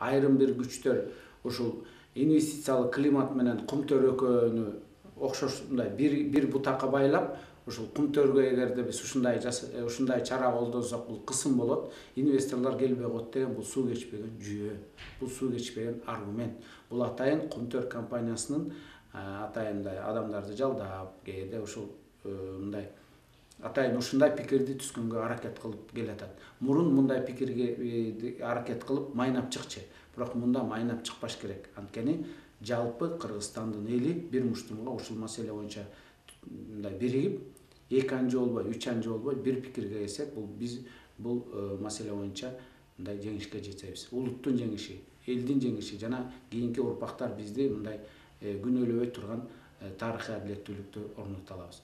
айрым бир күчтөр ушул инвестициялык климат менен кумтөр экөөнү окшош мындай бир бир бутакка байлап ушул кумтөргө эгерде биз ушундай ушундай чара колдонсок бул кысым болот инвесторлор келбей коет деген бул суу кечпеген жүйө бул суу кечпеген аргумент. Бул атайын кумтөр компаниясынын атайын мындай адамдарды жалдап кээде ушул мындай атайын ушундай пикирди түзгөнгө аракет кылып келатат. Мурун мындай пикирге аракет кылып майнап чыкчу бирок мында майнап чыкпаш керек. Анткени жалпы кыргызстандын эли бир муштумга ушул маселе боюнча мындай биригип эки анжы болбой үч анжы болбой бир пикирге келсек бул биз бул маселе боюнча мындай жеңишке жетебиз. Улуттун жеңиши элдин жеңиши жана кийинки урпактар бизди мындай күнөөлөбөй турган тарыхый адилеттүүлүктү орното алабыз